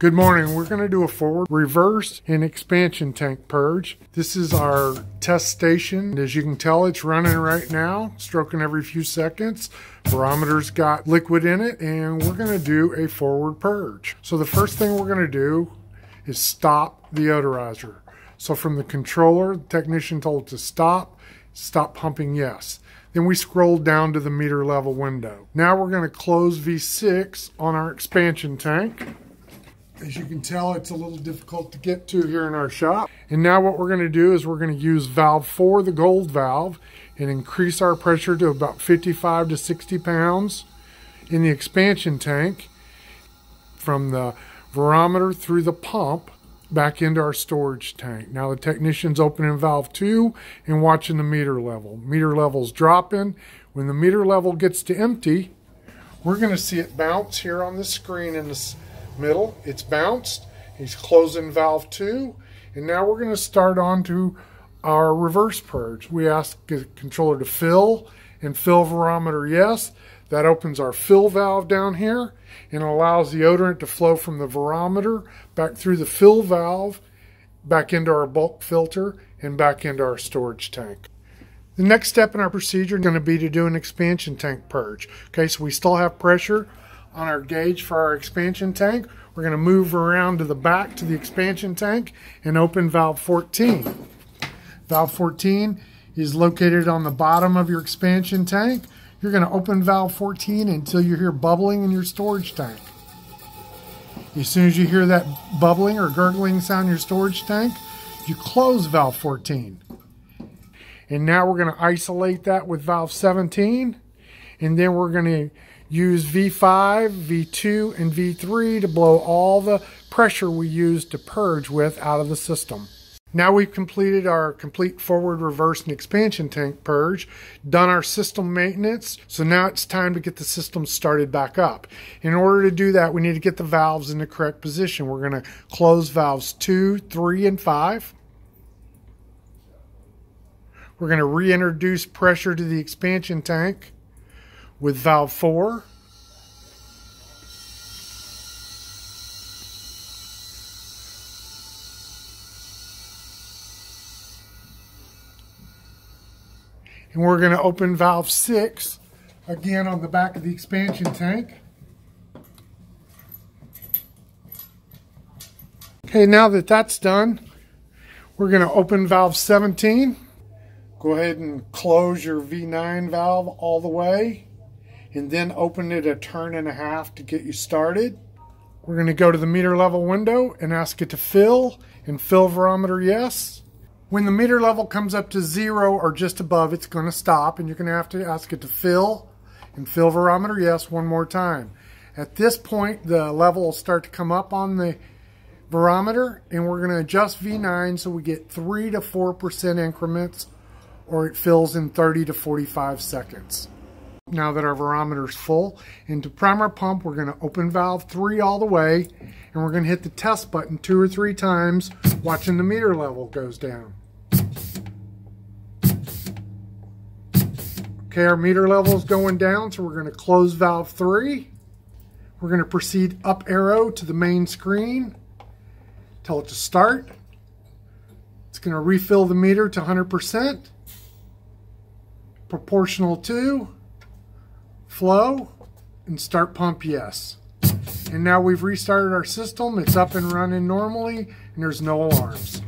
Good morning. We're going to do a forward, reverse, and expansion tank purge. This is our test station. As you can tell, it's running right now, stroking every few seconds. Verometer's got liquid in it, and we're going to do a forward purge. So the first thing we're going to do is stop the odorizer. So from the controller, the technician told to stop, stop pumping yes. Then we scroll down to the meter level window. Now we're going to close V6 on our expansion tank. As you can tell, it's a little difficult to get to here in our shop. And now what we're going to do is we're going to use valve 4, the gold valve, and increase our pressure to about 55 to 60 pounds in the expansion tank from the verometer through the pump back into our storage tank. Now the technician's opening valve 2 and watching the meter level. Meter level's dropping. When the meter level gets to empty, we're going to see it bounce here on the screen in this middle. It's bounced. He's closing valve two. And now we're going to start on to our reverse purge. We ask the controller to fill and fill verometer yes. That opens our fill valve down here and allows the odorant to flow from the verometer back through the fill valve, back into our bulk filter, and back into our storage tank. The next step in our procedure is going to be to do an expansion tank purge. Okay, so we still have pressure on our gauge for our expansion tank. We're going to move around to the back to the expansion tank and open valve 14. Valve 14 is located on the bottom of your expansion tank. You're going to open valve 14 until you hear bubbling in your storage tank. As soon as you hear that bubbling or gurgling sound in your storage tank, you close valve 14. And now we're going to isolate that with valve 17. And then we're going to use V5, V2, and V3 to blow all the pressure we used to purge with out of the system. Now we've completed our complete forward, reverse, and expansion tank purge, done our system maintenance, so now it's time to get the system started back up. In order to do that, we need to get the valves in the correct position. We're going to close valves 2, 3, and 5. We're going to reintroduce pressure to the expansion tank with valve 4. And we're going to open valve 6 again on the back of the expansion tank. Okay, now that that's done, we're going to open valve 17. Go ahead and close your V9 valve all the way and then open it a turn and a half to get you started. We're going to go to the meter level window and ask it to fill and fill verometer yes. When the meter level comes up to zero or just above, it's going to stop and you're going to have to ask it to fill and fill verometer yes one more time. At this point, the level will start to come up on the verometer and we're going to adjust V9 so we get 3 to 4% increments or it fills in 30 to 45 seconds now that our verometer is full. And to prime our pump, we're going to open valve 3 all the way, and we're going to hit the test button two or three times, watching the meter level goes down. Okay, our meter level is going down, so we're going to close valve 3. We're going to proceed up arrow to the main screen. Tell it to start. It's going to refill the meter to 100%. Proportional to flow and start pump yes. And now we've restarted our system. It's up and running normally and there's no alarms.